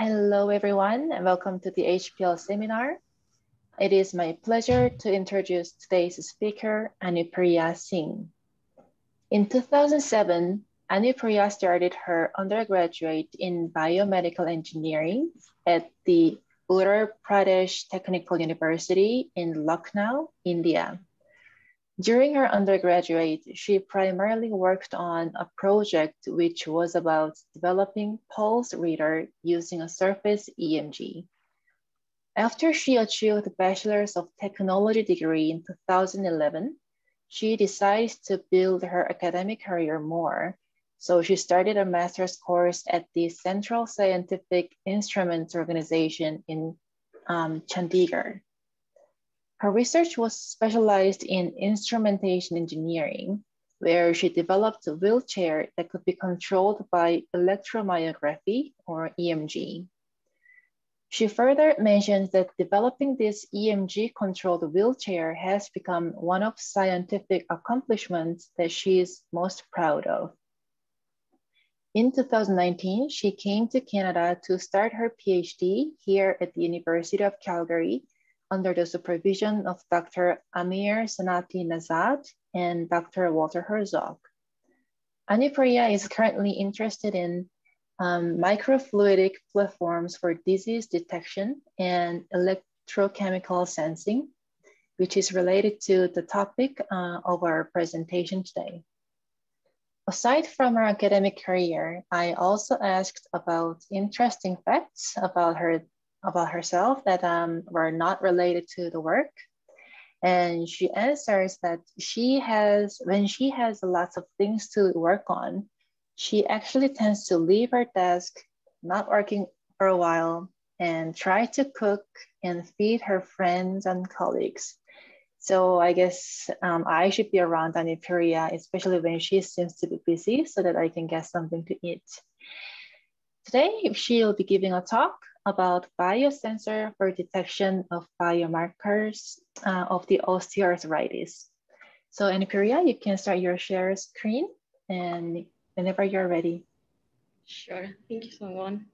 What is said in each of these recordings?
Hello, everyone, and welcome to the HPL seminar. It is my pleasure to introduce today's speaker, Anupriya Singh. In 2007, Anupriya started her undergraduate in biomedical engineering at the Uttar Pradesh Technical University in Lucknow, India. During her undergraduate, she primarily worked on a project which was about developing pulse reader using a surface EMG. After she achieved a Bachelor's of Technology degree in 2011, she decided to build her academic career more. So she started a master's course at the Central Scientific Instruments Organization in um, Chandigarh. Her research was specialized in instrumentation engineering, where she developed a wheelchair that could be controlled by electromyography or EMG. She further mentions that developing this EMG controlled wheelchair has become one of scientific accomplishments that she is most proud of. In 2019, she came to Canada to start her PhD here at the University of Calgary under the supervision of Dr. Amir Sanati Nezhad and Dr. Walter Herzog. Anupriya is currently interested in um, microfluidic platforms for disease detection and electrochemical sensing, which is related to the topic uh, of our presentation today. Aside from her academic career, I also asked about interesting facts about her about herself that um, were not related to the work. And she answers that she has, when she has lots of things to work on, she actually tends to leave her desk, not working for a while, and try to cook and feed her friends and colleagues. So I guess um, I should be around Anupriya, especially when she seems to be busy so that I can get something to eat. Today, she'll be giving a talk about biosensor for detection of biomarkers uh, of the osteoarthritis. So Anupriya, you can start your share screen and whenever you're ready. Sure, thank you, Songwon.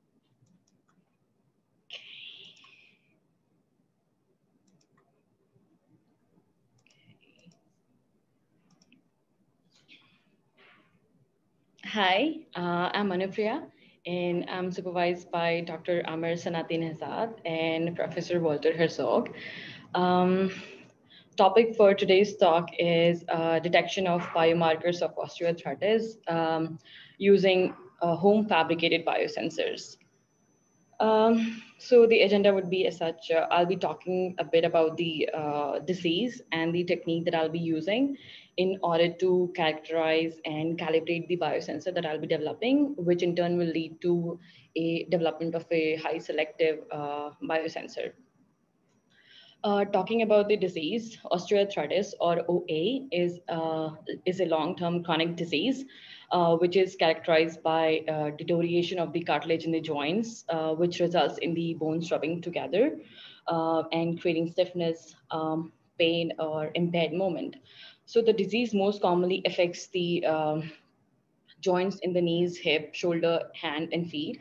Hi, uh, I'm Anupriya and I'm supervised by Dr. Amir Sanati Nezhad and Professor Walter Herzog. Um, topic for today's talk is uh, detection of biomarkers of osteoarthritis um, using uh, home fabricated biosensors. Um, so the agenda would be as such, uh, I'll be talking a bit about the uh, disease and the technique that I'll be using in order to characterize and calibrate the biosensor that I'll be developing, which in turn will lead to a development of a high selective uh, biosensor. Uh, talking about the disease, osteoarthritis or OA is, uh, is a long-term chronic disease, uh, which is characterized by uh, deterioration of the cartilage in the joints, uh, which results in the bones rubbing together uh, and creating stiffness, um, pain, or impaired movement. So the disease most commonly affects the um, joints in the knees, hip, shoulder, hand, and feet,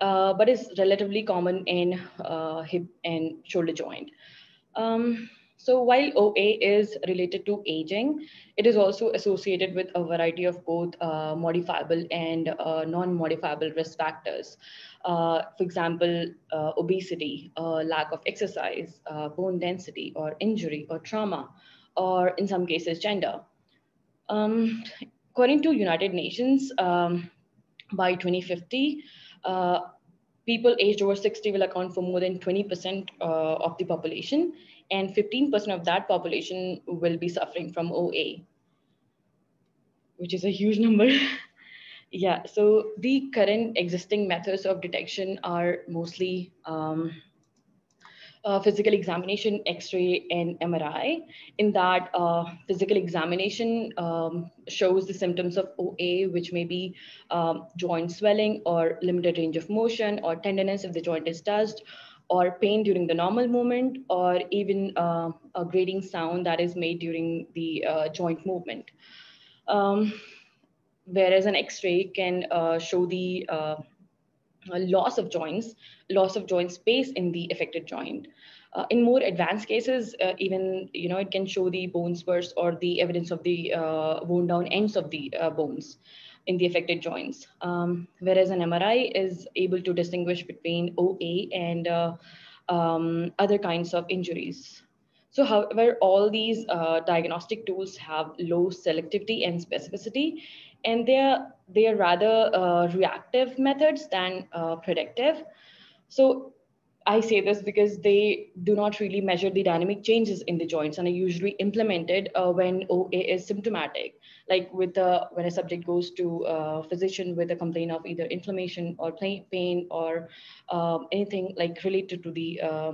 uh, but is relatively common in uh, hip and shoulder joint. Um, so while OA is related to aging, it is also associated with a variety of both uh, modifiable and uh, non-modifiable risk factors. Uh, for example, uh, obesity, uh, lack of exercise, uh, bone density, or injury or trauma, or in some cases, gender. Um, according to United Nations, um, by 2050, uh, people aged over 60 will account for more than 20% uh, of the population, and 15% of that population will be suffering from OA, which is a huge number. yeah, so the current existing methods of detection are mostly um, uh, physical examination, X-ray, and MRI. In that, uh, physical examination um, shows the symptoms of OA, which may be um, joint swelling or limited range of motion or tenderness if the joint is touched, or pain during the normal movement, or even uh, a grating sound that is made during the uh, joint movement. Um, whereas an X-ray can uh, show the loss of joints, loss of joint space in the affected joint. Uh, in more advanced cases, uh, even you know it can show the bone spurs or the evidence of the uh, worn down ends of the uh, bones in the affected joints. Um, whereas an MRI is able to distinguish between OA and uh, um, other kinds of injuries. So however, all these uh, diagnostic tools have low selectivity and specificity, and they're, they're rather reactive methods than predictive. So I say this because they do not really measure the dynamic changes in the joints and are usually implemented uh, when OA is symptomatic. Like with the, when a subject goes to a physician with a complaint of either inflammation or pain or um, anything like related to the uh,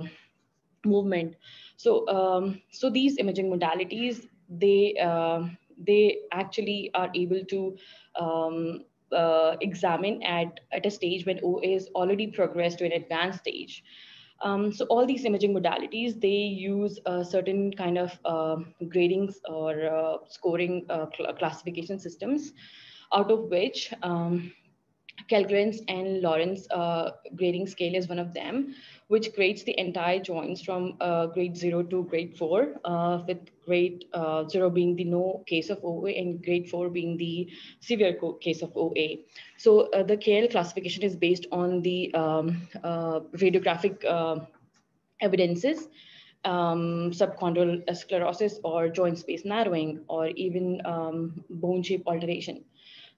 movement. So, um, so these imaging modalities, they, uh, they actually are able to um, uh, examine at, at a stage when OA is already progressed to an advanced stage. Um, so all these imaging modalities, they use a certain kind of uh, gradings or uh, scoring uh, cl classification systems, out of which um, Kellgren's and Lawrence uh, grading scale is one of them, which grades the entire joints from uh, grade zero to grade four, uh, with grade uh, zero being the no case of OA and grade four being the severe case of OA. So uh, the KL classification is based on the um, uh, radiographic evidences um, subchondral sclerosis or joint space narrowing or even um, bone shape alteration.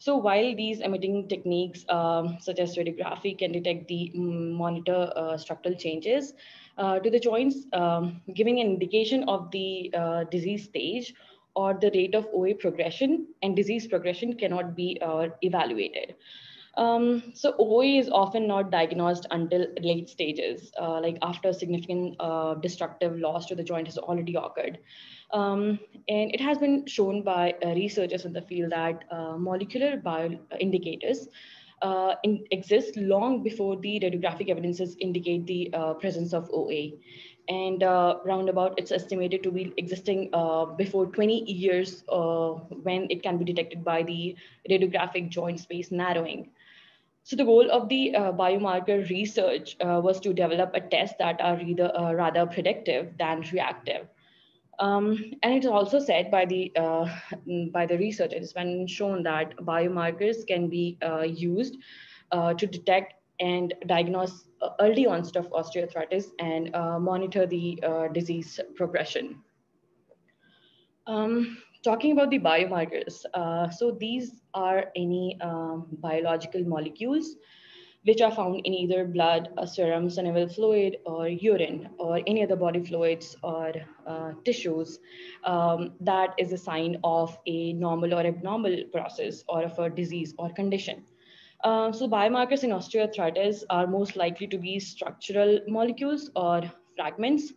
So while these imaging techniques, um, such as radiography, can detect the mm, monitor uh, structural changes uh, to the joints, um, giving an indication of the uh, disease stage or the rate of OA progression and disease progression cannot be uh, evaluated. Um, so OA is often not diagnosed until late stages, uh, like after significant uh, destructive loss to the joint has already occurred. Um, and it has been shown by uh, researchers in the field that uh, molecular bio indicators uh, in, exist long before the radiographic evidences indicate the uh, presence of OA. And uh, roundabout, it's estimated to be existing uh, before 20 years when it can be detected by the radiographic joint space narrowing. So the goal of the uh, biomarker research uh, was to develop a test that are either, uh, rather predictive than reactive. Um, and it's also said by the uh, by the researchers when shown that biomarkers can be uh, used uh, to detect and diagnose early onset of osteoarthritis and monitor the disease progression. Um, talking about the biomarkers, so these are any um, biological molecules which are found in either blood, a serum, synovial fluid, or urine, or any other body fluids or uh, tissues, um, that is a sign of a normal or abnormal process or of a disease or condition. Uh, so biomarkers in osteoarthritis are most likely to be structural molecules or fragments,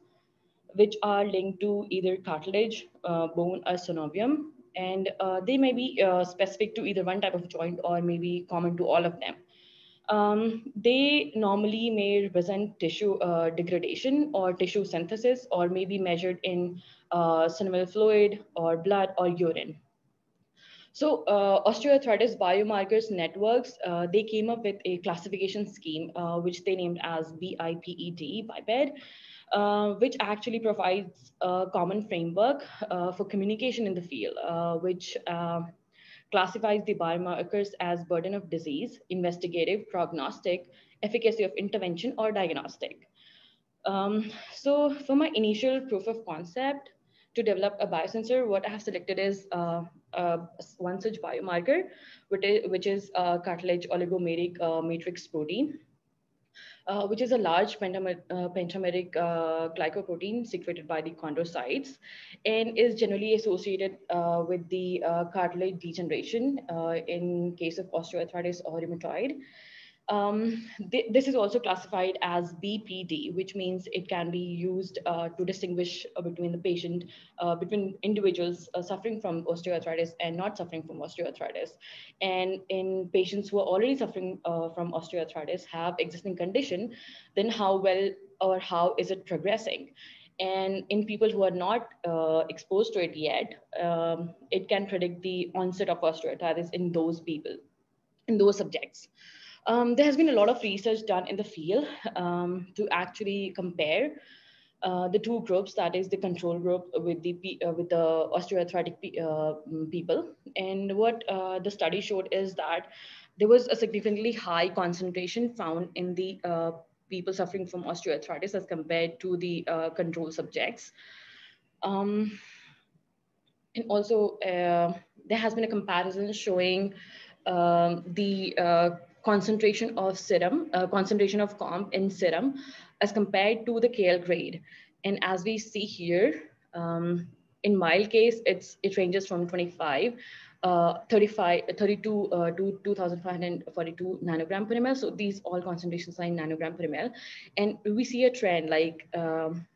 which are linked to either cartilage, uh, bone, or synovium. And uh, they may be uh, specific to either one type of joint or maybe common to all of them. Um, they normally may represent tissue uh, degradation or tissue synthesis or may be measured in uh, synovial fluid or blood or urine. So uh, osteoarthritis biomarkers networks, uh, they came up with a classification scheme, uh, which they named as BIPED, BIPED, uh, which actually provides a common framework for communication in the field, which classifies the biomarkers as burden of disease, investigative, prognostic, efficacy of intervention, or diagnostic. Um, so for my initial proof of concept to develop a biosensor, what I have selected is uh, uh, one such biomarker, which is, which is uh, cartilage oligomeric uh, matrix protein uh, which is a large uh, pentameric uh, glycoprotein secreted by the chondrocytes and is generally associated uh, with the cartilage degeneration in case of osteoarthritis or rheumatoid. Um, th this is also classified as BPD, which means it can be used uh, to distinguish uh, between the patient, uh, between individuals uh, suffering from osteoarthritis and not suffering from osteoarthritis. And in patients who are already suffering uh, from osteoarthritis, have existing condition, then how well or how is it progressing? And in people who are not uh, exposed to it yet, um, it can predict the onset of osteoarthritis in those people, in those subjects. Um, there has been a lot of research done in the field um, to actually compare uh, the two groups, that is the control group with the uh, with the osteoarthritic uh, mm, people. And what uh, the study showed is that there was a significantly high concentration found in the uh, people suffering from osteoarthritis as compared to the control subjects. Um, and also, there has been a comparison showing um, the concentration of serum, uh, concentration of comp in serum as compared to the KL grade. And as we see here, um, in mild case, it's it ranges from 25, uh, 35, 32 uh, to 2,542 nanogram per ml. So these all concentrations are in nanogram per ml. And we see a trend like um,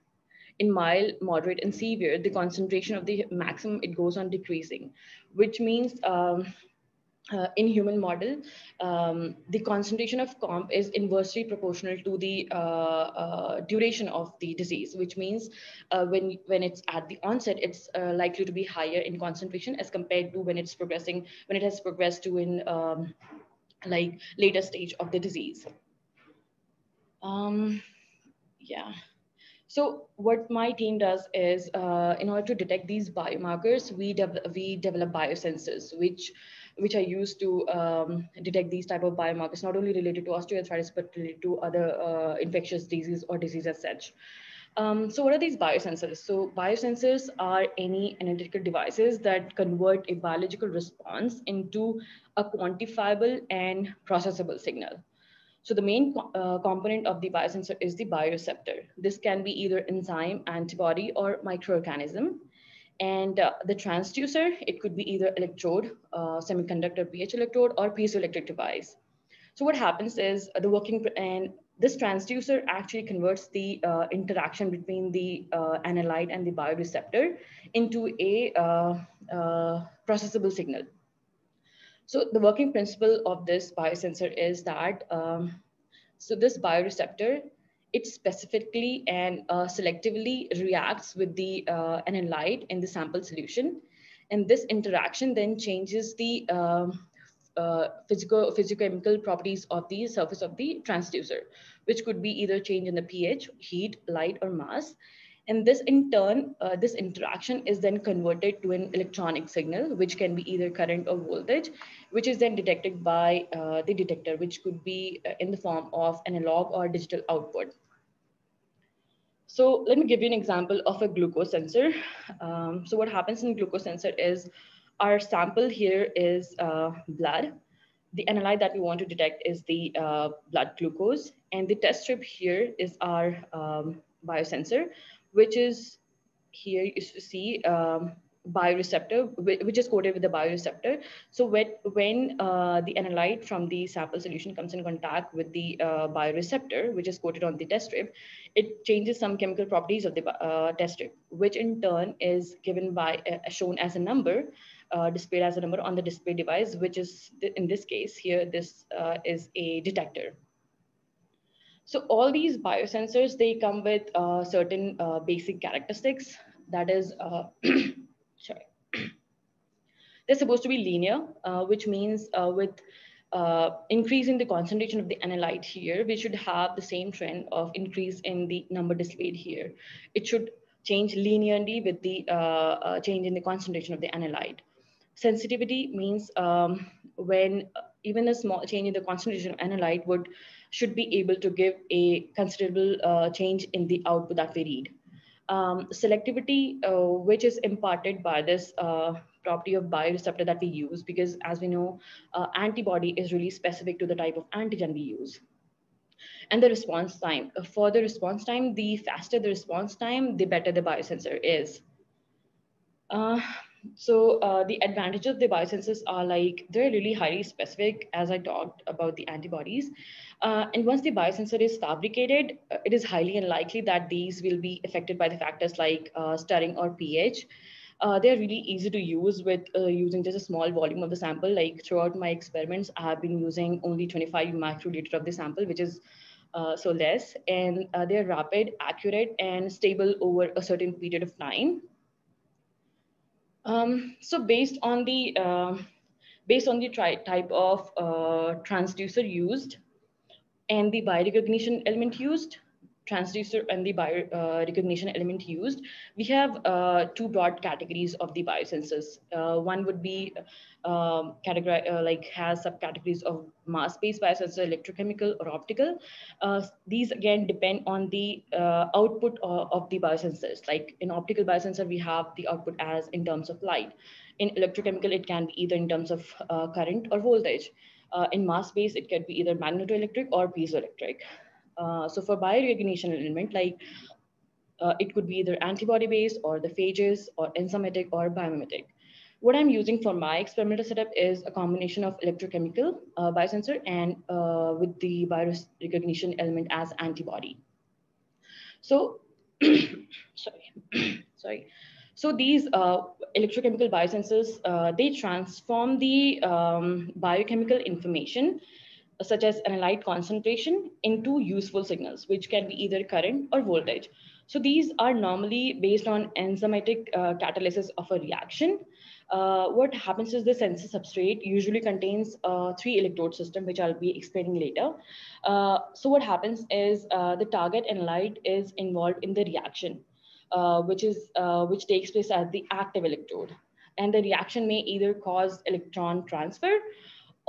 in mild, moderate, and severe, the concentration of the maximum, it goes on decreasing, which means um, uh, in human model, um, the concentration of comp is inversely proportional to the uh, uh, duration of the disease, which means uh, when, when it's at the onset, it's uh, likely to be higher in concentration as compared to when it's progressing, when it has progressed to in um, like later stage of the disease. Um, yeah. So what my team does is, uh, in order to detect these biomarkers, we, de we develop biosensors, which which are used to um, detect these type of biomarkers, not only related to osteoarthritis, but related to other uh, infectious disease or disease as such. Um, so what are these biosensors? So biosensors are any analytical devices that convert a biological response into a quantifiable and processable signal. So the main uh, component of the biosensor is the bioreceptor. This can be either enzyme, antibody, or microorganism. And uh, the transducer, it could be either electrode, uh, semiconductor pH electrode, or piezoelectric device. So what happens is uh, the working, and this transducer actually converts the uh, interaction between the uh, analyte and the bioreceptor into a uh, processable signal. So the working principle of this biosensor is that, um, so this bioreceptor, it specifically and uh, selectively reacts with the uh, analyte in the sample solution. And this interaction then changes the um, uh, physical physicochemical properties of the surface of the transducer, which could be either change in the pH, heat, light, or mass. And this in turn, uh, this interaction is then converted to an electronic signal, which can be either current or voltage, which is then detected by uh, the detector, which could be uh, in the form of analog or digital output. So let me give you an example of a glucose sensor. Um, so what happens in glucose sensor is our sample here is uh, blood. The analyte that we want to detect is the uh, blood glucose. And the test strip here is our um, biosensor, which is here you see um, bioreceptor, which is coated with the bioreceptor. So when, when uh, the analyte from the sample solution comes in contact with the uh, bioreceptor, which is coated on the test strip, it changes some chemical properties of the uh, test strip, which in turn is given by, uh, shown as a number, uh, displayed as a number on the display device, which is, in this case here, this uh, is a detector. So all these biosensors, they come with certain basic characteristics. That is, sorry. They're supposed to be linear, uh, which means uh, with uh, increasing the concentration of the analyte here, we should have the same trend of increase in the number displayed here. It should change linearly with the uh, uh, change in the concentration of the analyte. Sensitivity means um, when even a small change in the concentration of analyte would should be able to give a considerable uh, change in the output that we read um, selectivity, uh, which is imparted by this uh, property of bioreceptor that we use, because as we know, uh, antibody is really specific to the type of antigen we use. And the response time. Uh, for the response time, the faster the response time, the better the biosensor is. Uh, so uh, the advantages of the biosensors are like, they're really highly specific as I talked about the antibodies. Uh, and once the biosensor is fabricated, uh, it is highly unlikely that these will be affected by the factors like uh, stirring or pH. Uh, they're really easy to use with uh, using just a small volume of the sample. Like throughout my experiments, I have been using only 25 microliter of the sample, which is so less. And they're rapid, accurate, and stable over a certain period of time. Um, so based on the uh, based on the type of uh, transducer used and the biorecognition element used, transducer and the bio uh, recognition element used, we have uh, two broad categories of the biosensors. Uh, one would be um, category, uh, like has subcategories of mass-based biosensor, electrochemical or optical. Uh, these again depend on the uh, output of, of, the biosensors. Like in optical biosensor, we have the output as in terms of light. In electrochemical, it can be either in terms of current or voltage. in mass-based, it can be either magnetoelectric or piezoelectric. Uh, so for biorecognition element, like uh, it could be either antibody-based or the phages or enzymatic or biomimetic. What I'm using for my experimental setup is a combination of electrochemical uh, biosensor and uh, with the virus recognition element as antibody. So, sorry, sorry. So these uh, electrochemical biosensors, uh, they transform the um, biochemical information such as analyte concentration into useful signals, which can be either current or voltage. So these are normally based on enzymatic uh, catalysis of a reaction. Uh, what happens is the sensor substrate usually contains a three electrode system, which I'll be explaining later. Uh, so what happens is uh, the target analyte is involved in the reaction, uh, which, is, uh, which takes place at the active electrode. And the reaction may either cause electron transfer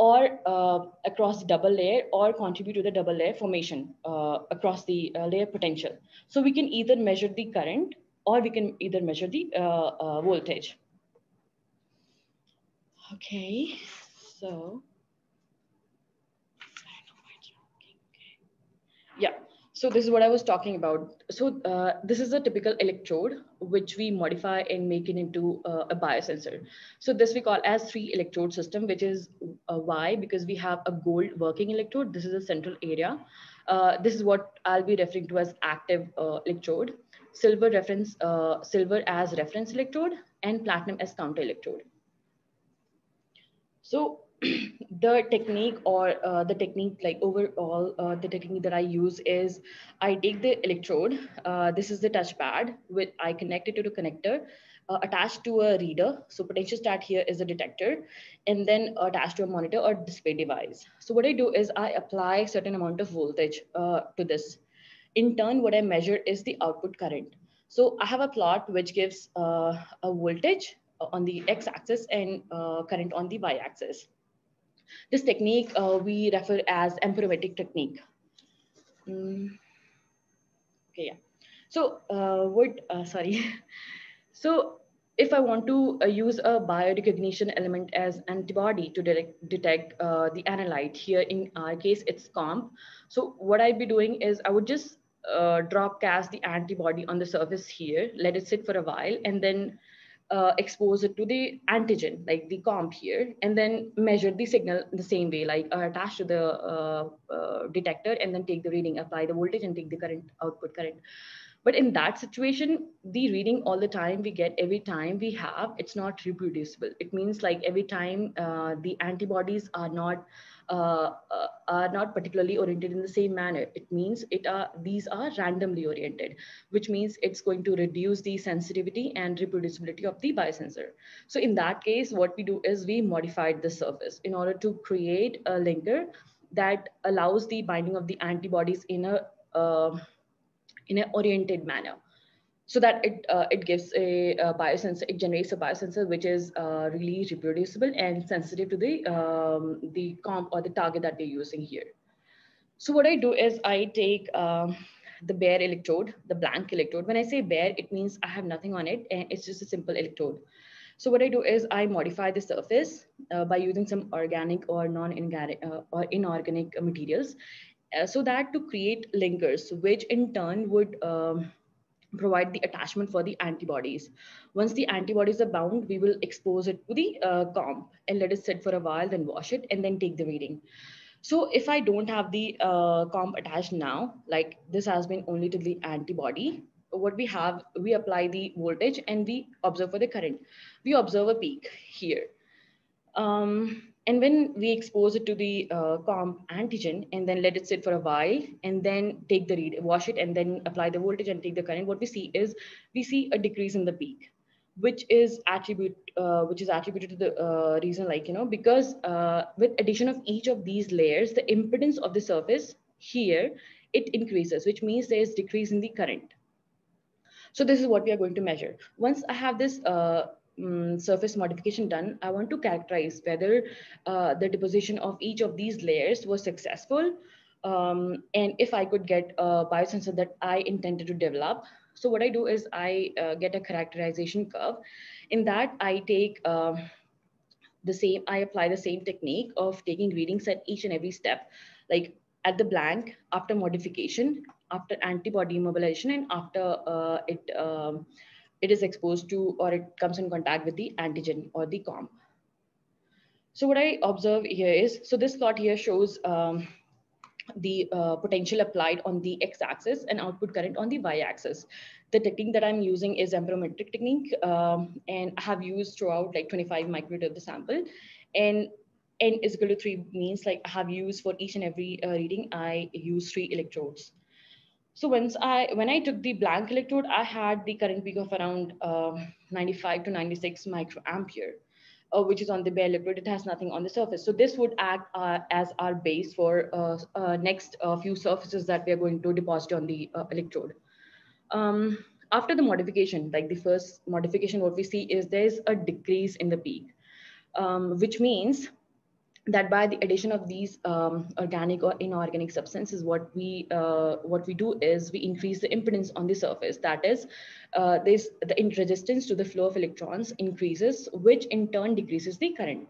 or uh, across the double layer or contribute to the double layer formation uh, across the uh, layer potential. So we can either measure the current or we can either measure the uh, uh, voltage. Okay, so. Yeah, so this is what I was talking about. So uh, this is a typical electrode, which we modify and make it into uh, a biosensor. So this we call as three electrode system, which is uh, why, because we have a gold working electrode. This is a central area. Uh, this is what I'll be referring to as active uh, electrode, silver reference, uh, silver as reference electrode and platinum as counter electrode. So the technique or uh, the technique like overall uh, the technique that i use is i take the electrode uh, this is the touchpad with i connect it to the connector uh, attached to a reader. So potentiostat here is a detector and then attached to a monitor or display device. So what i do is i apply a certain amount of voltage uh, to this. In turn what i measure is the output current. So i have a plot which gives uh, a voltage on the x-axis and current on the y-axis this technique uh, we refer as amperometric technique. Mm. Okay, yeah. So uh, what, uh, sorry. so if I want to uh, use a biorecognition element as antibody to detect, detect uh, the analyte, here in our case, it's COMP. So what I'd be doing is I would just uh, drop cast the antibody on the surface here, let it sit for a while, and then uh, expose it to the antigen, like the comp here, and then measure the signal the same way, like uh, attach to the uh, uh, detector and then take the reading, apply the voltage and take the current output current. But in that situation, the reading all the time we get every time we have, it's not reproducible. It means like every time uh, the antibodies are not uh, uh, are not particularly oriented in the same manner. It means it are these are randomly oriented, which means it's going to reduce the sensitivity and reproducibility of the biosensor. So in that case, what we do is we modified the surface in order to create a linker that allows the binding of the antibodies in a uh, in an oriented manner so that it uh, it gives a, a, biosensor, it generates a biosensor which is uh, really reproducible and sensitive to the um, the comp or the target that we're using here. So what I do is I take um, the bare electrode, the blank electrode. When I say bare, it means I have nothing on it and it's just a simple electrode. So what I do is I modify the surface uh, by using some organic or non-organic uh, or inorganic materials uh, so that to create linkers, which in turn would um, provide the attachment for the antibodies. Once the antibodies are bound, we will expose it to the uh, comp and let it sit for a while, then wash it and then take the reading. So if I don't have the uh, comp attached now, like this has been only to the antibody, what we have, we apply the voltage and we observe for the current. We observe a peak here. Um, and when we expose it to the uh, comp antigen and then let it sit for a while and then take the read, wash it and then apply the voltage and take the current, what we see is we see a decrease in the peak. which is attribute uh, which is attributed to the uh, reason like you know because uh, with addition of each of these layers the impedance of the surface here it increases which means there is decrease in the current so this is what we are going to measure once i have this um, surface modification done i want to characterize whether uh, the deposition of each of these layers was successful um, and if i could get a biosensor that i intended to develop so what I do is I uh, get a characterization curve. In that, I take uh, the same, I apply the same technique of taking readings at each and every step, like at the blank, after modification, after antibody immobilization, and after uh, it, um, it is exposed to or it comes in contact with the antigen or the comp. So what I observe here is, so this plot here shows um, the uh, potential applied on the x-axis and output current on the y-axis. The technique that I'm using is amperometric technique, um, and I have used throughout like 25 microliter of the sample. And n is equal to three means like I have used for each and every uh, reading, I use three electrodes. So once I, when I took the blank electrode, I had the current peak of around uh, 95 to 96 microampere uh, which is on the bare liquid. It has nothing on the surface. So this would act uh, as our base for uh, uh next uh, few surfaces that we are going to deposit on the electrode. Um, after the modification, like the first modification, what we see is there's a decrease in the peak, um, which means that by the addition of these um, organic or inorganic substances, what we uh, what we do is we increase the impedance on the surface. That is, uh, this the resistance to the flow of electrons increases, which in turn decreases the current.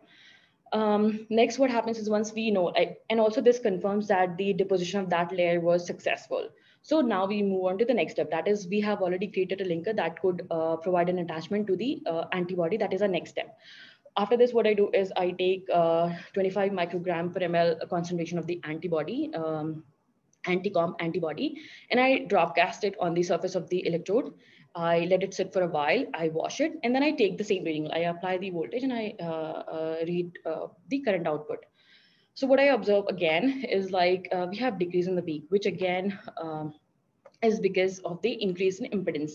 Um, next, what happens is once we know, and also this confirms that the deposition of that layer was successful. So now we move on to the next step. That is, we have already created a linker that could uh, provide an attachment to the uh, antibody. That is our next step after this, what I do is I take uh, 25 microgram per ml concentration of the antibody, um, anti-comp antibody, and I drop cast it on the surface of the electrode. I let it sit for a while, I wash it, and then I take the same reading. I apply the voltage and I uh, uh, read uh, the current output. So what I observe again is like uh, we have decrease in the peak, which again um, is because of the increase in impedance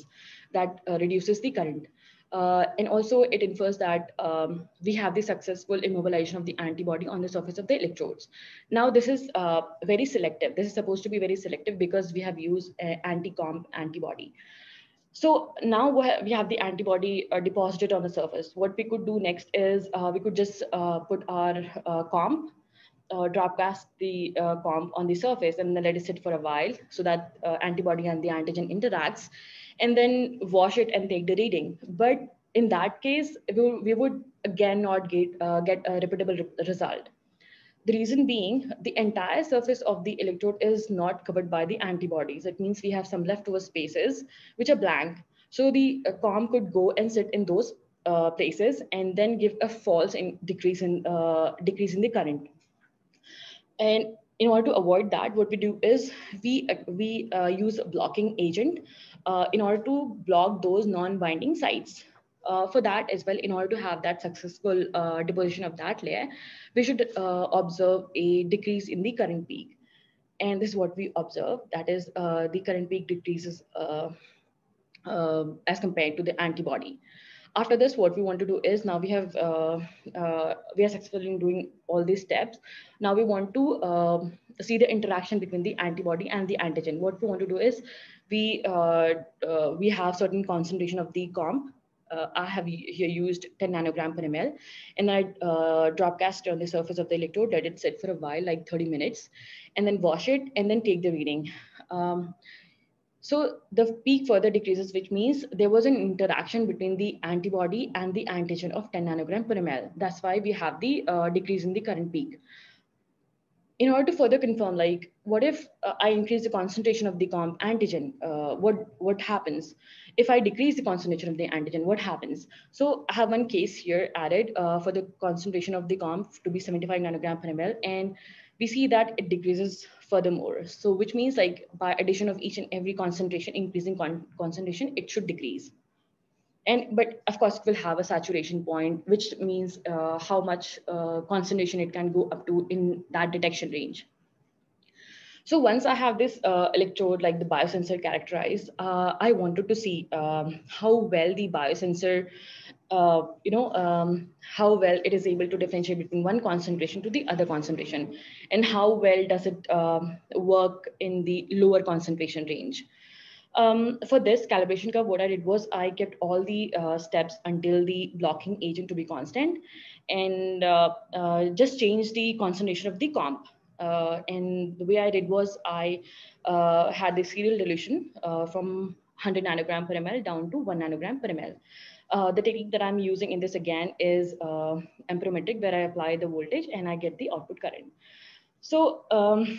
that uh, reduces the current. Uh, and also it infers that um, we have the successful immobilization of the antibody on the surface of the electrodes. Now this is uh, very selective. This is supposed to be very selective because we have used anti-comp antibody. So now we have the antibody uh, deposited on the surface. What we could do next is uh, we could just uh, put our uh, comp, drop cast the comp on the surface and then let it sit for a while so that antibody and the antigen interacts and then wash it and take the reading. But in that case, we, we would again not get, uh, get a repeatable re result. The reason being the entire surface of the electrode is not covered by the antibodies. It means we have some leftover spaces which are blank. So the uh, COM could go and sit in those uh, places and then give a false in decrease in uh, decrease in the current. And in order to avoid that, what we do is we, uh, we uh, use a blocking agent uh, in order to block those non-binding sites. Uh, for that as well, in order to have that successful uh, deposition of that layer, we should uh, observe a decrease in the current peak. And this is what we observe, that is the current peak decreases as compared to the antibody after this, what we want to do is now we have, uh, uh, we are successful in doing all these steps. Now we want to um, see the interaction between the antibody and the antigen. What we want to do is we, uh, uh we have certain concentration of the comp. Uh, I have here used 10 nanogram per ml and I uh, drop cast on the surface of the electrode, let it sit for a while, like 30 minutes, and then wash it and then take the reading. Um, so the peak further decreases, which means there was an interaction between the antibody and the antigen of 10 nanogram per ml. That's why we have the uh, decrease in the current peak. In order to further confirm, like, what if uh, I increase the concentration of the comp antigen? Uh, what what happens? If I decrease the concentration of the antigen, what happens? So I have one case here added uh, for the concentration of the comp to be 75 nanogram per ml, and we see that it decreases furthermore. So which means like by addition of each and every concentration, increasing con concentration, it should decrease. And but of course, it will have a saturation point, which means uh, how much uh, concentration it can go up to in that detection range. So once I have this uh, electrode like the biosensor characterized, uh, I wanted to see um, how well the biosensor, uh, you know, um, how well it is able to differentiate between one concentration to the other concentration, and how well does it um, work in the lower concentration range. Um, for this calibration curve, what I did was I kept all the uh, steps until the blocking agent to be constant and uh, uh, just changed the concentration of the comp. Uh, and the way I did was I had the serial dilution from 100 nanogram per ml down to 1 nanogram per ml. Uh, the technique that I'm using in this again is uh, amperometric, where I apply the voltage and I get the output current. So um,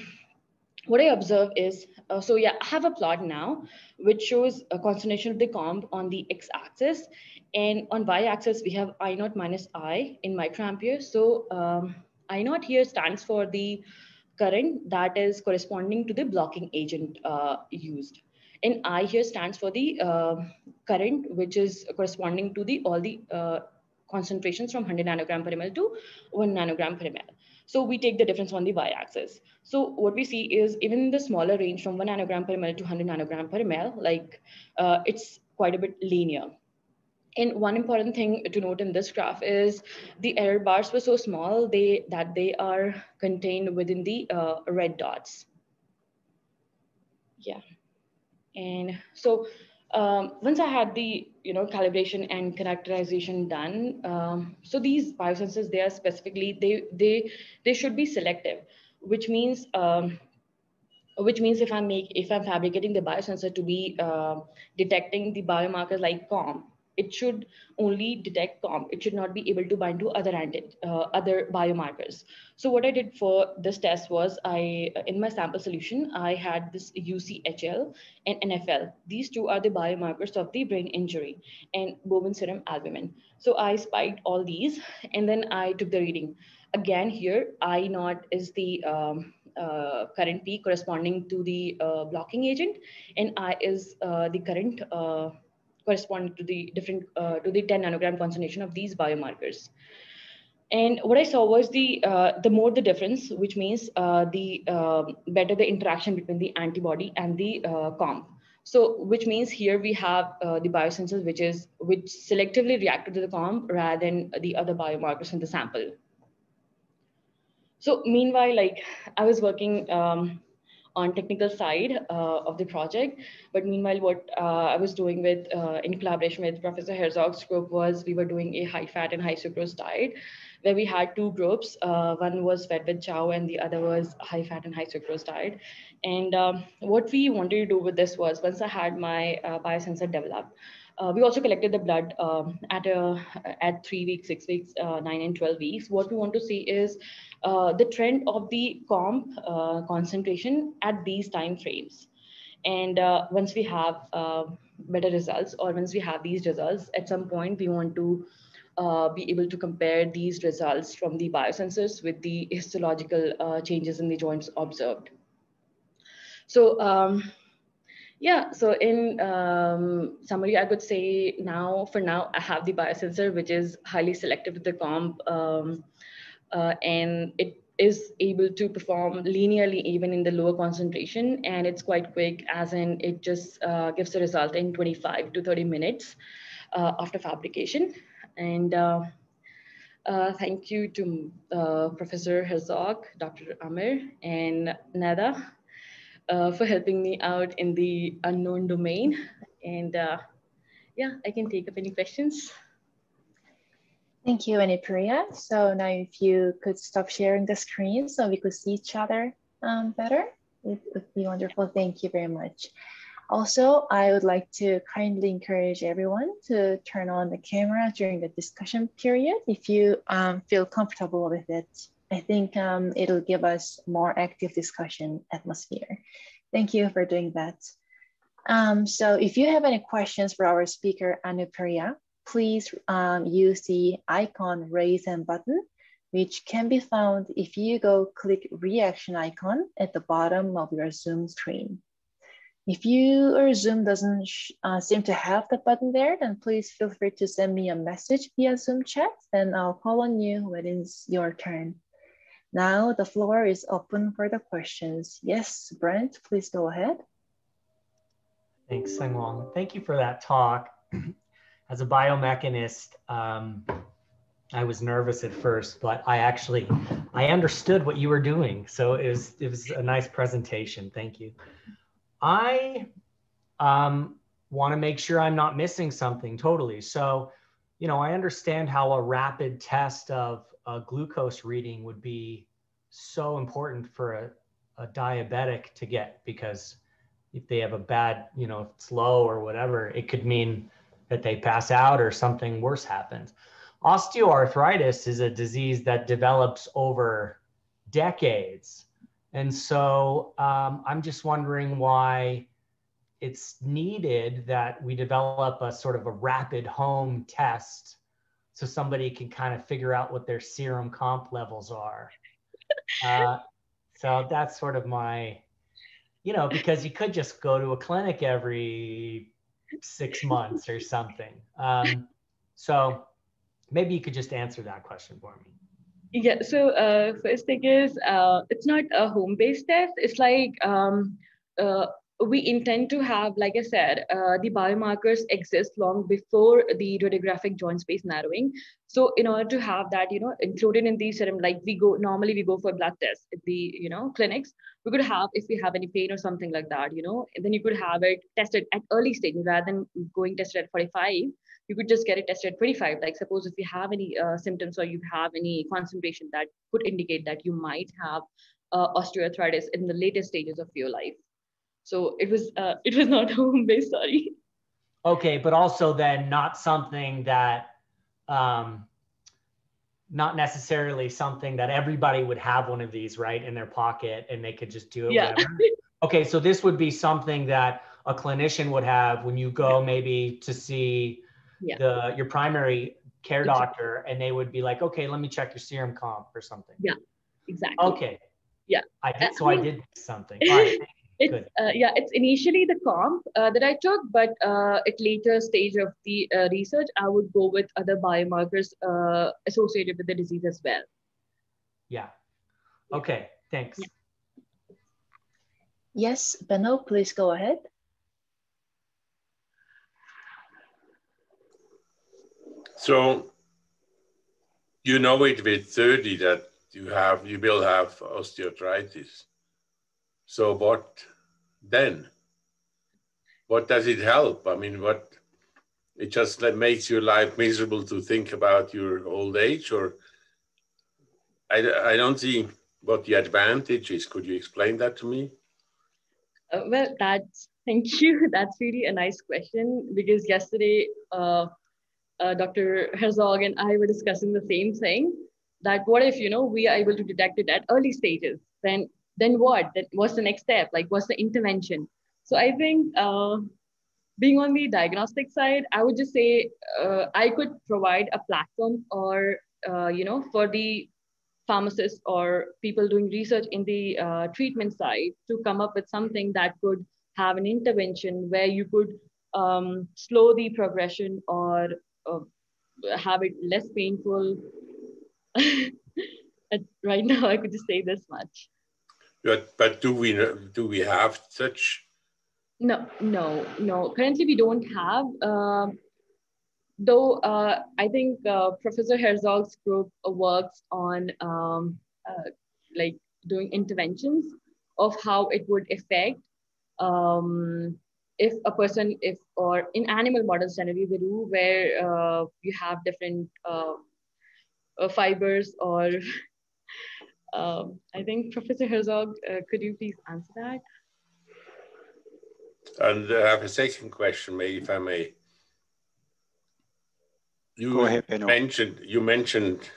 what I observe is, uh, so yeah, I have a plot now, which shows a concentration of the comp on the x-axis. And on y-axis, we have I naught minus I in microampere. So um, I naught here stands for the current that is corresponding to the blocking agent uh, used. And I here stands for the uh, current, which is corresponding to the all the uh, concentrations from 100 nanogram per ml to 1 nanogram per ml. So we take the difference on the y-axis. So what we see is even the smaller range from 1 nanogram per ml to 100 nanogram per ml, like uh, it's quite a bit linear. And one important thing to note in this graph is the error bars were so small they that they are contained within the uh, red dots. Yeah. And so um, once I had the you know calibration and characterization done, um, so these biosensors they are specifically they they they should be selective, which means um, which means if I make if I'm fabricating the biosensor to be uh, detecting the biomarkers like COM, it should only detect COMP. It should not be able to bind to other uh, other biomarkers. So what I did for this test was I, in my sample solution, I had this UCHL and NFL. These two are the biomarkers of the brain injury and bovine serum albumin. So I spiked all these and then I took the reading. Again, here I naught is the um, uh, current peak corresponding to the uh, blocking agent and I is uh, the current corresponding to the different uh, to the 10 nanogram concentration of these biomarkers. And what I saw was the uh, the more the difference, which means uh, the uh, better the interaction between the antibody and the uh, comp. So, which means here we have uh, the biosensors, which is which selectively reacted to the comp rather than the other biomarkers in the sample. So, meanwhile, like I was working um, on technical side uh, of the project. But meanwhile, what uh, I was doing with uh, in collaboration with Professor Herzog's group was we were doing a high fat and high sucrose diet where we had two groups. Uh, one was fed with chow and the other was high fat and high sucrose diet. And um, what we wanted to do with this was once I had my uh, biosensor developed, uh, we also collected the blood um, at a at three weeks, six weeks, uh, nine and twelve weeks. What we want to see is uh, the trend of the comp uh, concentration at these time frames. And uh, once we have uh, better results, or once we have these results, at some point we want to be able to compare these results from the biosensors with the histological changes in the joints observed. So um, yeah, so in um, summary, I would say now, for now, I have the biosensor, which is highly selective to the comp, um, uh, and it is able to perform linearly even in the lower concentration, and it's quite quick, as in it just uh, gives a result in 25 to 30 minutes uh, after fabrication. And uh, uh, thank you to uh, Professor Herzog, Dr. Amir, and Nada uh, for helping me out in the unknown domain. And uh, yeah, I can take up any questions. Thank you, Anupriya. So now if you could stop sharing the screen so we could see each other um, better, it would be wonderful. Thank you very much. Also, I would like to kindly encourage everyone to turn on the camera during the discussion period if you um, feel comfortable with it. I think um, it'll give us more active discussion atmosphere. Thank you for doing that. Um, so if you have any questions for our speaker, Anupriya, please um, use the icon raise hand button, which can be found if you go click reaction icon at the bottom of your Zoom screen. If you or Zoom doesn't uh, seem to have the button there, then please feel free to send me a message via Zoom chat, and I'll call on you when it's your turn. Now the floor is open for the questions. Yes, Brent, please go ahead. Thanks, Sengwon. Thank you for that talk. As a biomechanist, um, I was nervous at first, but I actually I understood what you were doing. So it was it was a nice presentation. Thank you. I um, want to make sure I'm not missing something totally. So, you know, I understand how a rapid test of a glucose reading would be so important for a, a diabetic to get because if they have a bad, you know, if it's low or whatever, it could mean that they pass out or something worse happens. Osteoarthritis is a disease that develops over decades. And so um, I'm just wondering why it's needed that we develop a sort of a rapid home test so somebody can kind of figure out what their serum comp levels are. Uh, so that's sort of my, you know, because you could just go to a clinic every six months or something. Um, so maybe you could just answer that question for me. Yeah. So uh, first thing is, uh, it's not a home-based test. It's like um, uh, we intend to have, like I said, uh, the biomarkers exist long before the radiographic joint space narrowing. So in order to have that, you know, included in the serum, like we go normally we go for blood tests at the you know clinics. We could have if we have any pain or something like that, you know, then you could have it tested at early stages rather than going tested at 45. You could just get it tested at 25. Like suppose if you have any uh, symptoms or you have any concentration that could indicate that you might have uh, osteoarthritis in the later stages of your life so it was uh, it was not home based. Sorry. Okay, but also then not something that, um, not necessarily something that everybody would have one of these right in their pocket and they could just do it. Yeah. okay, so this would be something that a clinician would have when you go maybe to see yeah. the your primary care doctor and they would be like okay let me check your serum comp or something yeah exactly okay yeah i did so i did something right it's uh, yeah, it's initially the comp uh, that I took, but uh, at later stage of the uh, research, I would go with other biomarkers uh, associated with the disease as well. Yeah. Okay. Thanks. Yeah. Yes, Benno, please go ahead. So you know it with 30 that you have you will have osteoarthritis. So what then? What does it help? I mean, what it just makes your life miserable to think about your old age, or I, I don't see what the advantage is. Could you explain that to me? Uh, well, that's thank you. That's really a nice question because yesterday, uh, uh, Dr. Herzog and I were discussing the same thing. That what if you know we are able to detect it at early stages? Then then what? Then what's the next step? Like, what's the intervention? So I think uh, being on the diagnostic side, I would just say uh, I could provide a platform or, uh, you know, for the pharmacists or people doing research in the uh, treatment side to come up with something that could have an intervention where you could um, slow the progression or uh, have it less painful. right now, I could just say this much. But but do we do we have such? No, no, no. Currently, we don't have. Uh, though uh, I think uh, Professor Herzog's group works on um, uh, like doing interventions of how it would affect um, if a person, if or in animal models generally they do where uh, you have different uh, fibers or um, I think Professor Herzog, uh, could you please answer that? And I have a second question, may, if I may. You Go ahead, mentioned you mentioned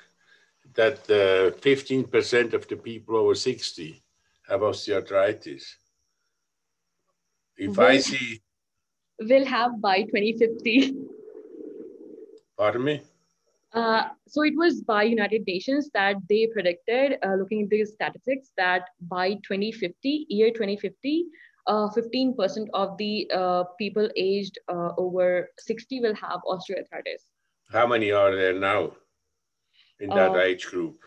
that 15% of the people over 60 have osteoarthritis. If will, I see, will have by 2050. Pardon me. Uh, so it was by United Nations that they predicted, uh, looking at the statistics, that by 2050, year 2050, 15% uh, of the uh, people aged uh, over 60 will have osteoarthritis. How many are there now in that age group?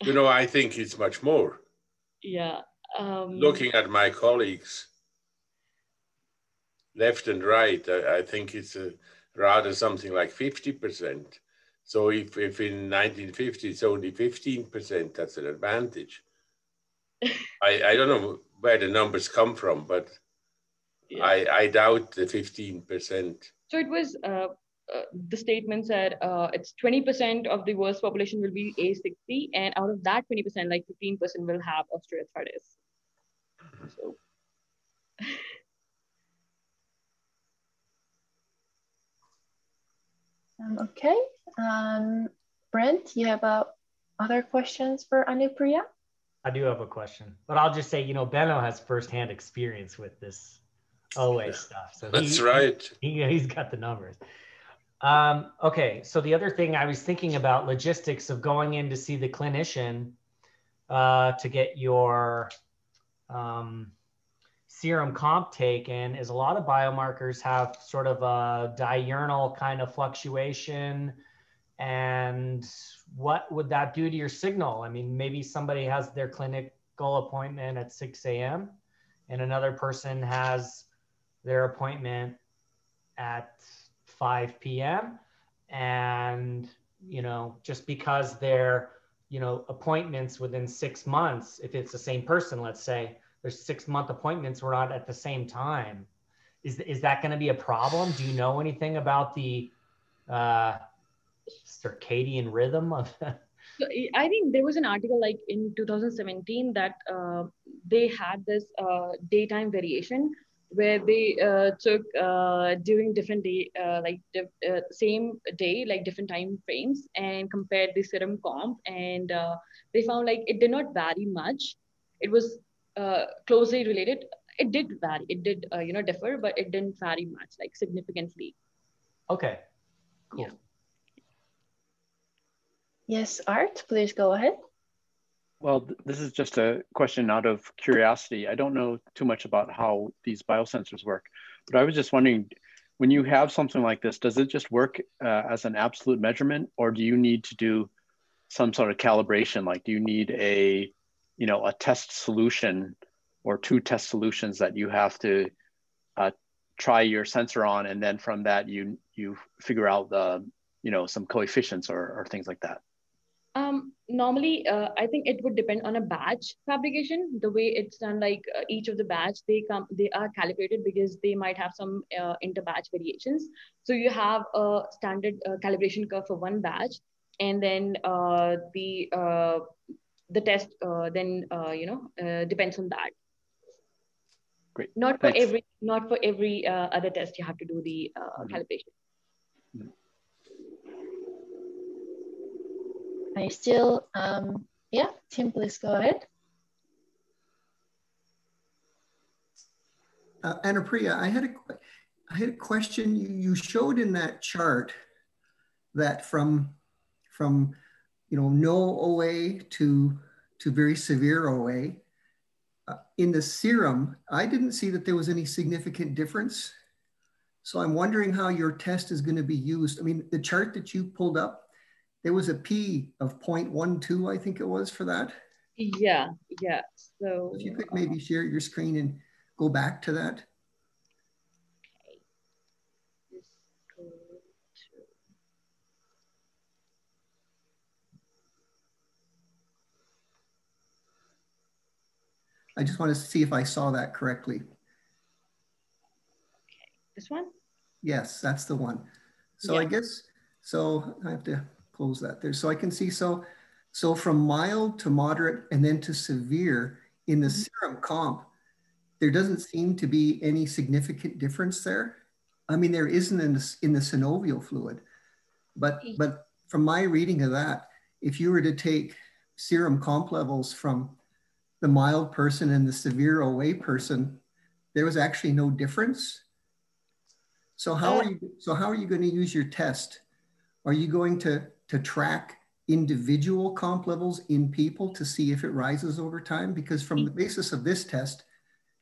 You know, I think it's much more. Yeah. Um, Looking at my colleagues, left and right, I, I think it's a, rather something like 50%. So if, if in 1950 it's only 15%, that's an advantage. I, I don't know where the numbers come from, but yeah. I, I doubt the 15%. So it was, uh, uh, the statement said uh, it's 20% of the world's population will be A60, and out of that 20%, like 15% will have osteoarthritis. So. Um, okay. Um, Brent, you have uh, other questions for Anupriya? I do have a question, but I'll just say, you know, Benno has firsthand experience with this OA stuff. So That's he, right. He, he's got the numbers. Um, okay, so the other thing I was thinking about logistics of going in to see the clinician uh, to get your um, serum comp taken is a lot of biomarkers have sort of a diurnal kind of fluctuation. And what would that do to your signal? I mean, maybe somebody has their clinical appointment at 6 a.m. and another person has their appointment at 5 p.m. And, you know, just because they're, you know, appointments within six months, if it's the same person, let's say, six month appointments we're not at the same time. Is, is that going to be a problem? Do you know anything about the uh, circadian rhythm of i think there was an article like in 2017 that uh, they had this uh, daytime variation where they uh, took uh, during different day uh, like uh, same day like different time frames and compared the serum comp and they found like it did not vary much. It was uh, closely related it did vary it did uh, you know differ but it didn't vary much like significantly. Okay. Cool. Yeah. yes art please go ahead. Well th this is just a question out of curiosity. I don't know too much about how these biosensors work but i was just wondering when you have something like this does it just work uh, as an absolute measurement or do you need to do some sort of calibration? Like do you need a you know a test solution or two test solutions that you have to uh, try your sensor on. And then from that you you figure out the you know some coefficients or, or things like that. Um, normally uh, i think it would depend on a batch fabrication the way it's done like uh, each of the batch they come they are calibrated because they might have some uh, inter-batch variations. So you have a standard uh, calibration curve for one batch. And then uh, the uh, the test uh, then uh, you know uh, depends on that great not for every not for every uh, other test you have to do the uh, mm-hmm. calibration mm-hmm. i still um yeah tim please go ahead uh, Anupriya, I had a I had a question. You, you showed in that chart that from from you know, no OA to, to very severe OA. Uh, in the serum, I didn't see that there was any significant difference. So I'm wondering how your test is going to be used. I mean, the chart that you pulled up, there was a P of 0.12, I think it was for that. Yeah, yeah. So if you could maybe share your screen and go back to that. I just want to see if I saw that correctly. Okay. This one? Yes, that's the one. So yeah. I guess, so I have to close that there. So I can see, so, so from mild to moderate and then to severe in the mm -hmm. serum comp, there doesn't seem to be any significant difference there. I mean, there isn't in the, in the synovial fluid, but, but from my reading of that, if you were to take serum comp levels from the mild person and the severe OA person, there was actually no difference. So how are you, so how are you going to use your test? Are you going to, to track individual comp levels in people to see if it rises over time? Because from the basis of this test,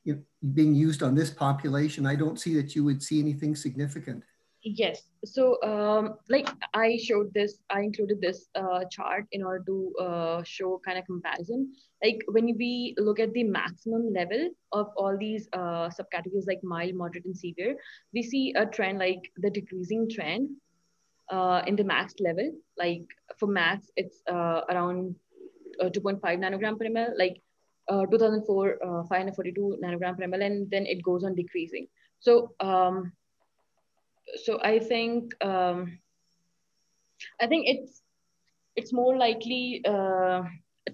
you know, being used on this population, I don't see that you would see anything significant. Yes. So, um, like I showed this, I included this uh, chart in order to uh, show kind of comparison. Like when we look at the maximum level of all these uh, subcategories like mild, moderate, and severe, we see a trend like the decreasing trend uh, in the max level. Like for max, it's uh, around uh, 2.5 nanogram per ml, like 2004, 542 nanogram per ml, and then it goes on decreasing. So, um, so I think um, I think it's it's more likely uh,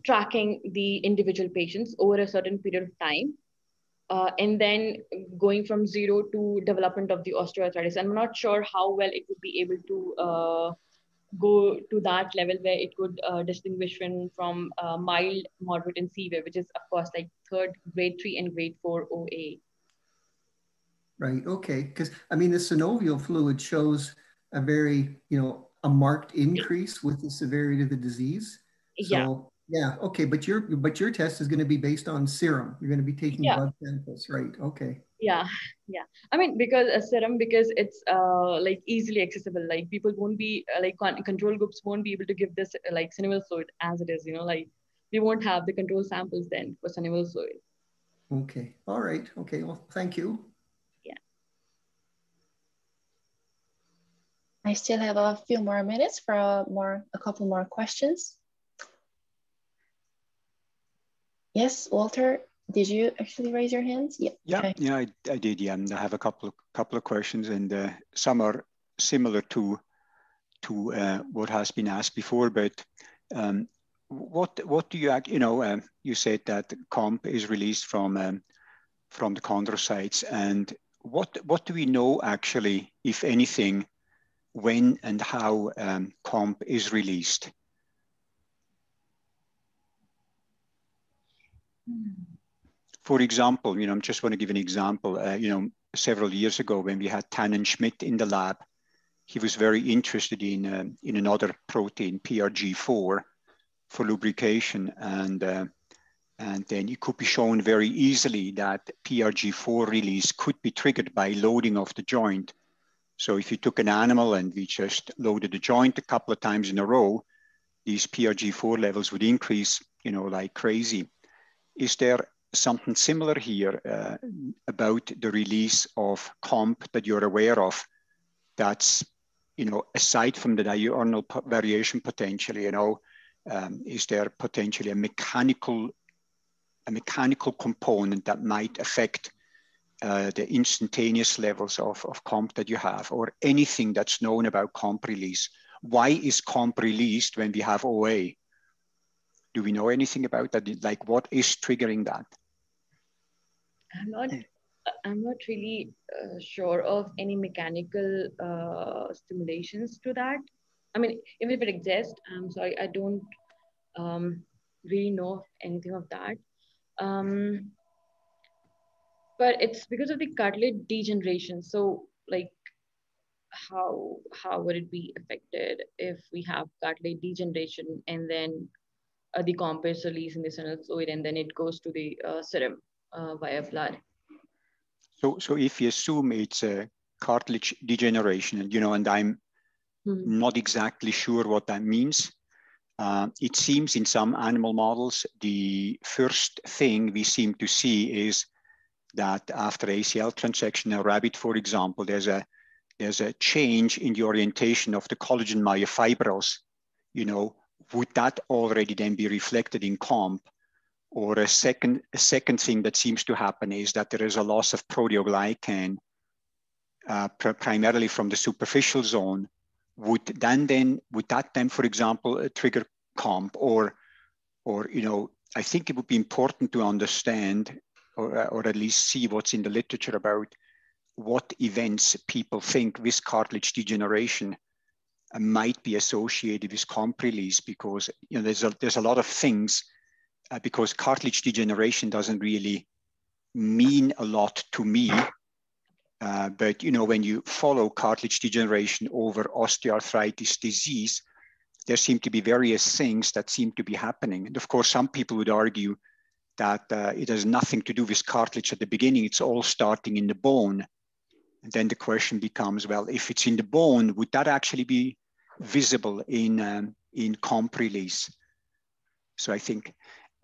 tracking the individual patients over a certain period of time, uh, and then going from zero to development of the osteoarthritis. I'm not sure how well it would be able to uh, go to that level where it could uh, distinguish from, uh, mild, moderate, and severe, which is of course like third, grade three, and grade four OA. Right. Okay. Because I mean, the synovial fluid shows a very, you know, a marked increase with the severity of the disease. So, yeah. Yeah. Okay. But your but your test is going to be based on serum. You're going to be taking yeah. blood samples, right? Okay. Yeah. Yeah. I mean, because a serum, because it's uh like easily accessible. Like people won't be uh, like control groups won't be able to give this uh, like synovial fluid as it is. You know, like we won't have the control samples then for synovial fluid. Okay. All right. Okay. Well, thank you. I still have a few more minutes for a more a couple more questions. Yes, Walter, did you actually raise your hands? Yeah, yeah, okay. yeah, I, I, did. Yeah, and I have a couple of couple of questions, and uh, some are similar to to uh, what has been asked before. But um, what what do you act? you know? Uh, you said that COMP is released from um, from the chondrocytes, and what what do we know actually, if anything, when and how um, comp is released. For example, you know, I'm just want to give an example. Uh, you know, several years ago when we had Tannin Schmidt in the lab, he was very interested in uh, in another protein, PRG4, for lubrication, and uh, and then it could be shown very easily that PRG4 release could be triggered by loading of the joint so if you took an animal and we just loaded the joint a couple of times in a row, these PRG4 levels would increase, you know, like crazy. Is there something similar here uh, about the release of comp that you're aware of that's, you know, aside from the diurnal variation potentially, you know, um, is there potentially a mechanical, a mechanical component that might affect uh, the instantaneous levels of, of comp that you have or anything that's known about comp release. Why is comp released when we have OA? Do we know anything about that? Like what is triggering that? I'm not, I'm not really uh, sure of any mechanical uh, stimulations to that. I mean, even if it exists, I'm sorry, I don't um, really know anything of that. Um, but it's because of the cartilage degeneration. So like how how would it be affected if we have cartilage degeneration and then uh, the comp is released in the synovial fluid and then it goes to the uh, serum uh, via blood. So so if you assume it's a cartilage degeneration, and you know, and I'm mm-hmm. not exactly sure what that means. Uh, it seems in some animal models, the first thing we seem to see is that after ACL transection in a rabbit, for example, there's a there's a change in the orientation of the collagen myofibrils. You know, would that already then be reflected in comp? Or a second, a second thing that seems to happen is that there is a loss of proteoglycan, uh, pr primarily from the superficial zone. Would then then would that then, for example, uh, trigger comp? Or, or you know, I think it would be important to understand or, uh, or at least see what's in the literature about what events people think with cartilage degeneration uh, might be associated with comp release because you know there's a there's a lot of things uh, because cartilage degeneration doesn't really mean a lot to me. Uh, but you know when you follow cartilage degeneration over osteoarthritis disease there seem to be various things that seem to be happening. And of course some people would argue that uh, it has nothing to do with cartilage at the beginning. It's all starting in the bone. And then the question becomes, well, if it's in the bone, would that actually be visible in, um, in comp release? So I think,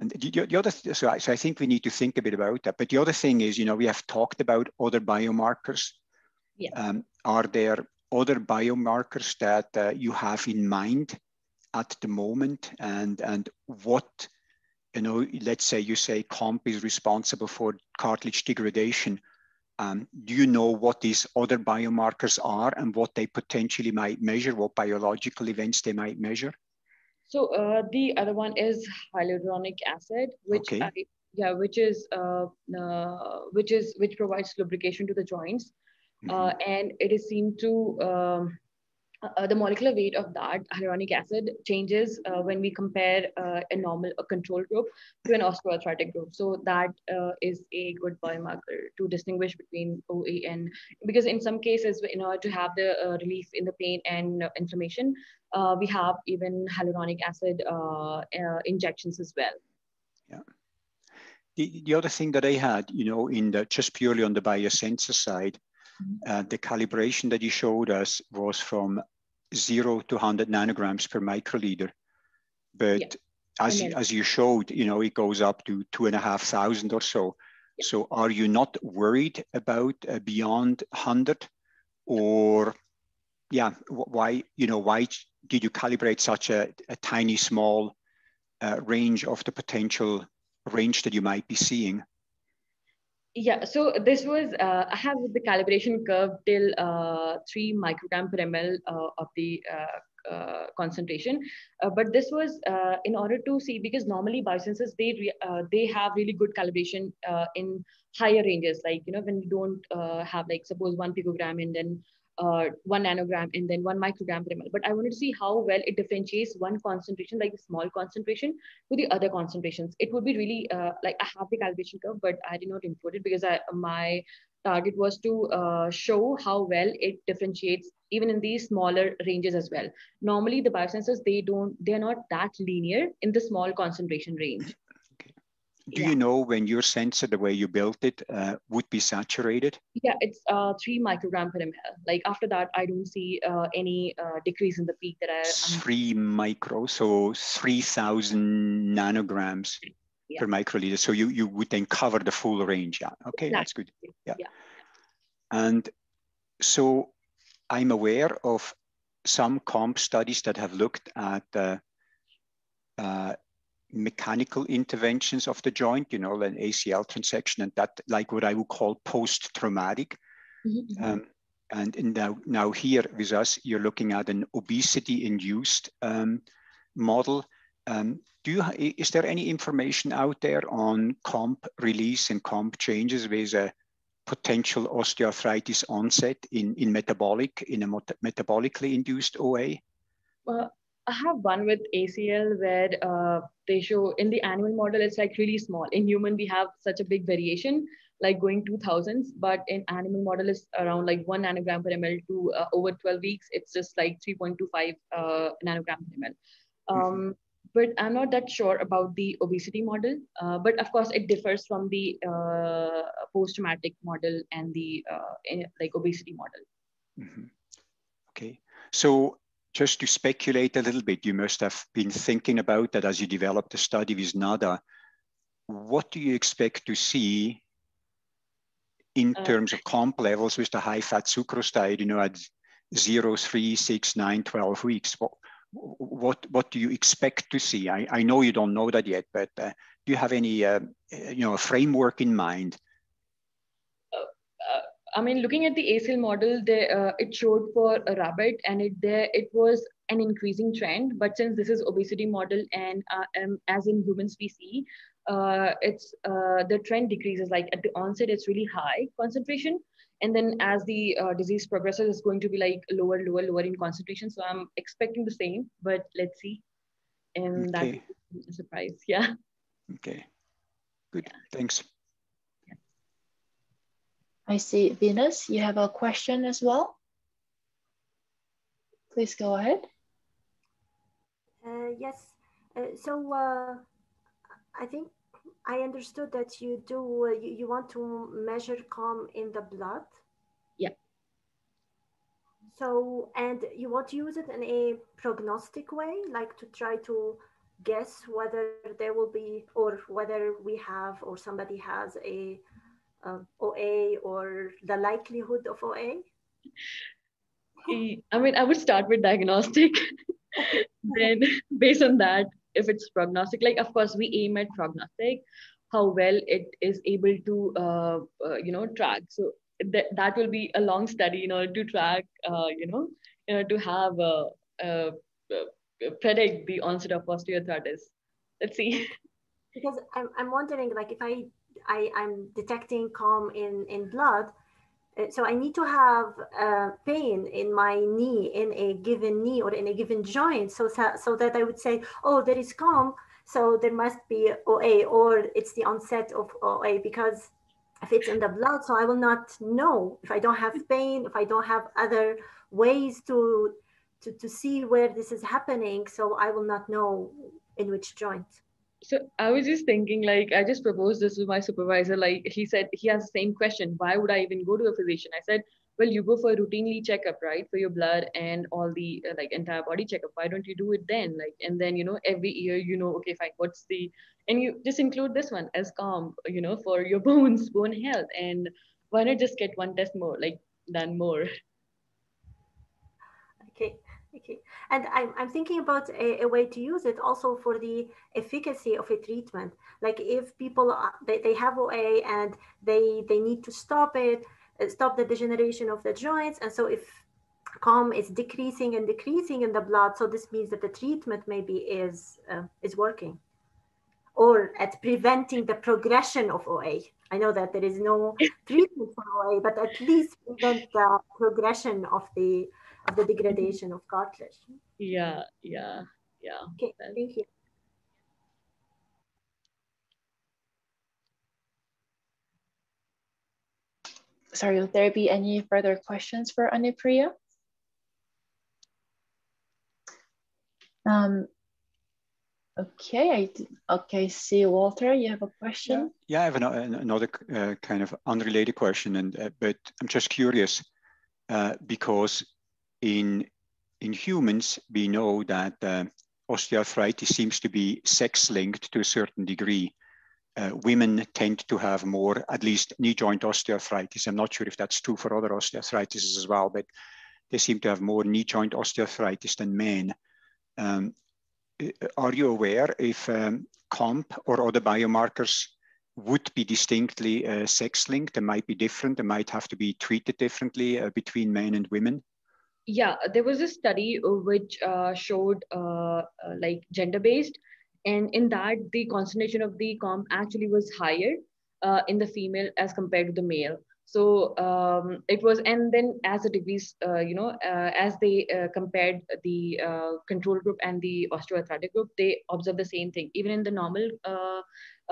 and the, the other, so I, so I think we need to think a bit about that. But the other thing is, you know, we have talked about other biomarkers. Yeah. Um, are there other biomarkers that uh, you have in mind at the moment and, and what, you know, let's say you say comp is responsible for cartilage degradation. Um, do you know what these other biomarkers are and what they potentially might measure, what biological events they might measure? So uh, the other one is hyaluronic acid, which Okay. I, yeah, which is uh, uh, which is which provides lubrication to the joints, uh, and it is seen to um, uh, the molecular weight of that hyaluronic acid changes uh, when we compare uh, a normal a control group to an osteoarthritic group. So that uh, is a good biomarker to distinguish between OA and because in some cases, in order to have the uh, relief in the pain and inflammation, we have even hyaluronic acid injections as well. Yeah. The, the other thing that I had, you know, in the just purely on the biosensor side. Uh, the calibration that you showed us was from zero to 100 nanograms per microliter. But Yeah. as, you, then- as you showed, you know, it goes up to two and a half thousand or so. Yeah. So are you not worried about uh, beyond 100 or, yeah, why, you know, why did you calibrate such a, a tiny, small uh, range of the potential range that you might be seeing? Yeah, so this was, uh, I have the calibration curve till uh, 3 microgram per ml uh, of the uh, uh, concentration. Uh, but this was in order to see, because normally biosensors, they, they have really good calibration in higher ranges. Like, you know, when you don't have like, suppose one picogram and then uh, one nanogram and then one microgram per ml. But I wanted to see how well it differentiates one concentration, like the small concentration, to the other concentrations. It would be really uh, like I have the calibration curve, but I did not include it because I my target was to uh, show how well it differentiates even in these smaller ranges as well. Normally, the biosensors they don't they're not that linear in the small concentration range. Do Yeah. you know when your sensor, the way you built it, uh, would be saturated? Yeah, it's uh, three microgram per ml. Like after that, I don't see uh, any uh, decrease in the peak that I. I'm Three micro, so 3,000 nanograms Yeah. per microliter. So you, you would then cover the full range. Yeah. Okay, that's good. Yeah. Yeah. And so I'm aware of some comp studies that have looked at uh, uh, mechanical interventions of the joint, you know, an ACL transection and that like what I would call post-traumatic. Mhm, mhm. Um, and in now, now here with us, you're looking at an obesity-induced um, model. Um, do you, is there any information out there on comp release and comp changes with a potential osteoarthritis onset in, in metabolic, in a mot- metabolically induced OA? Well, I have one with ACL where uh, they show in the animal model it's like really small. In human, we have such a big variation, like going two thousands, but in animal model is around like one nanogram per ml to uh, over 12 weeks, it's just like 3.25 uh, nanogram per ml. Um, But I'm not that sure about the obesity model. Uh, but of course, it differs from the uh, post-traumatic model and the uh, in- like obesity model. Mhm. Okay, so just to speculate a little bit, you must have been thinking about that as you developed the study with NADA. What do you expect to see in Uh, terms of comp levels with the high fat sucrose diet, you know, at zero, three, six, nine, 12 weeks? What, what, what do you expect to see? I, I know you don't know that yet, but uh, do you have any, uh, you know, a framework in mind? I mean, looking at the ACL model, they, uh, it showed for a rabbit, and it there it was an increasing trend. But since this is obesity model, and uh, um, as in humans we see, uh, it's uh, the trend decreases. Like at the onset, it's really high concentration, and then as the uh, disease progresses, it's going to be like lower, lower, lower in concentration. So I'm expecting the same, but let's see. And Okay. that's a surprise. Yeah. Okay, good, thanks. I see Venus, you have a question as well? Please go ahead. Uh, yes. Uh, so uh, I think I understood that you do uh, you, you want to measure COMP in the blood. Yeah. so, and you want to use it in a prognostic way, like to try to guess whether there will be, or whether we have, or somebody has a uh, OA or the likelihood of OA? I mean, I would start with diagnostic. then, based on that, if it's prognostic, like of course we aim at prognostic, how well it is able to, uh, uh, you know, track. So that that will be a long study in order to track, uh, you know, in order to have a predict the onset of osteoarthritis. Let's see. Because I'm, I'm wondering, like, if I, I I'm detecting COM in in blood, uh, so I need to have uh, pain in my knee, in a given knee or in a given joint, so so that I would say, oh, there is COM, so there must be OA, or it's the onset of OA because if it's in the blood, so I will not know if I don't have pain, if I don't have other ways to, to, to see where this is happening, so I will not know in which joint. So I was just thinking, like, I just proposed this to my supervisor. Like, he said he has the same question. Why would I even go to a physician? I said, well, you go for a routinely checkup, right, for your blood and all the uh, like entire body checkup. Why don't you do it then? Like, and then you know, every year, you know, okay, fine, what's the and you just include this one as COM you know for your bones bone health and why not just get one test more like done more okay okay. And i'm, I'm thinking about a, a way to use it also for the efficacy of a treatment. Like if people are, they, they have oa and they they need to stop it uh, stop the degeneration of the joints and so if COM is decreasing and decreasing in the blood so this means that the treatment maybe is uh, is working. Or at preventing the progression of OA. I know that there is no treatment for OA, but at least prevent the progression of the the degradation of cartilage. Yeah, yeah, yeah. Okay, thank you. Sorry, will there be any further questions for Anupriya? Um, Okay, I okay. See, Walter, you have a question? Yeah, yeah I have an, another uh, kind of unrelated question, and uh, but I'm just curious uh, because in in humans we know that uh, osteoarthritis seems to be sex linked to a certain degree. Uh, women tend to have more, at least knee joint osteoarthritis. I'm not sure if that's true for other osteoarthritis as well, but they seem to have more knee joint osteoarthritis than men. Um, are you aware if um, COMP or other biomarkers would be distinctly uh, sex linked? They might be different. They might have to be treated differently uh, between men and women. Yeah, there was a study which uh, showed uh, uh, like gender based, and in that the concentration of the COMP actually was higher uh, in the female as compared to the male. So um, it was and then as the degrees uh, you know uh, as they uh, compared the uh, control group and the osteoarthritic group they observed the same thing. Even in the normal uh,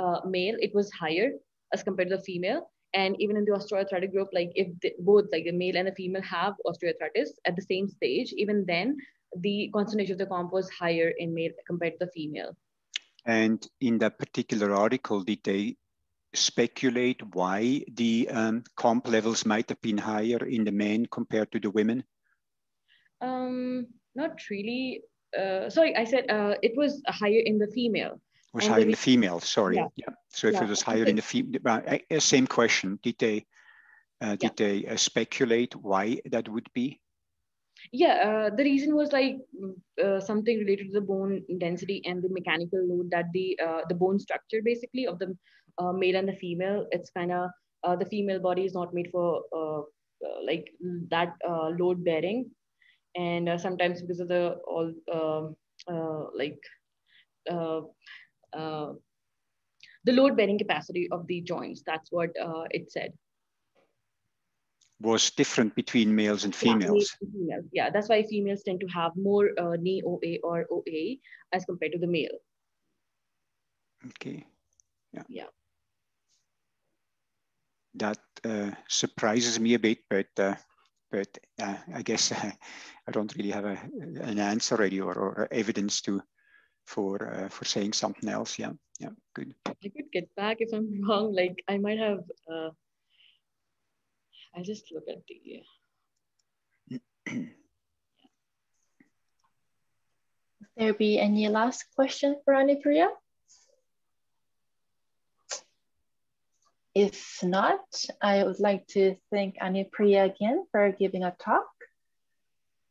uh, male it was higher as compared to the female and even in the osteoarthritic group like if the, both like the male and the female have osteoarthritis at the same stage even then the concentration of the COMP was higher in male compared to the female and in that particular article did they speculate why the um, COMP levels might have been higher in the men compared to the women? Um, not really. Uh, sorry, I said uh, it was higher in the female. It was higher in the female, sorry. Yeah. yeah. So if yeah. it was higher in the female, uh, same question. Did they, uh, did yeah. they uh, speculate why that would be? Yeah, uh, the reason was like uh, something related to the bone density and the mechanical load that the uh, the bone structure basically of the uh, male and the female. It's kind of uh, the female body is not made for uh, uh like that uh, load bearing, and uh, sometimes because of the all um, like the load bearing capacity of the joints. That's what it said. Was different between males and females. Yeah, females. yeah that's why females tend to have more knee OA or OA as compared to the male. Okay. Yeah. Yeah that uh, surprises me a bit, but uh, but uh, I guess I don't really have a, an answer ready or, or evidence to for uh, for saying something else. Yeah, yeah, good. I could get back if I'm wrong. Like I might have. Uh, I just look at the. there be any last question for Anupriya? If not, I would like to thank Anupriya again for giving a talk.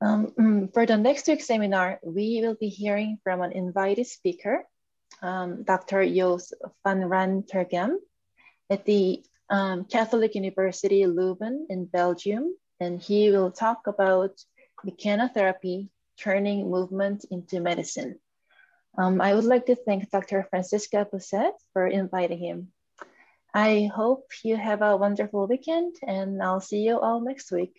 Um, mm, for the next week's seminar, we will be hearing from an invited speaker, um, Dr. Jos Vanrenterghem at the um, Catholic University Leuven in Belgium, and he will talk about mechanotherapy, turning movement into medicine. Um, I would like to thank Dr. Francisca Pousset for inviting him. I hope you have a wonderful weekend and I'll see you all next week.